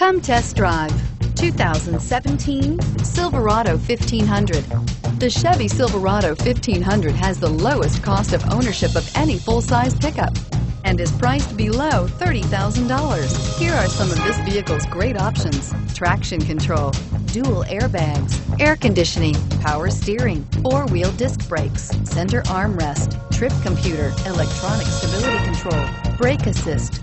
Come test drive 2017 Silverado 1500. The Chevy Silverado 1500 has the lowest cost of ownership of any full-size pickup and is priced below $30,000. Here are some of this vehicle's great options. Traction control, dual airbags, air conditioning, power steering, four-wheel disc brakes, center armrest, trip computer, electronic stability control, brake assist,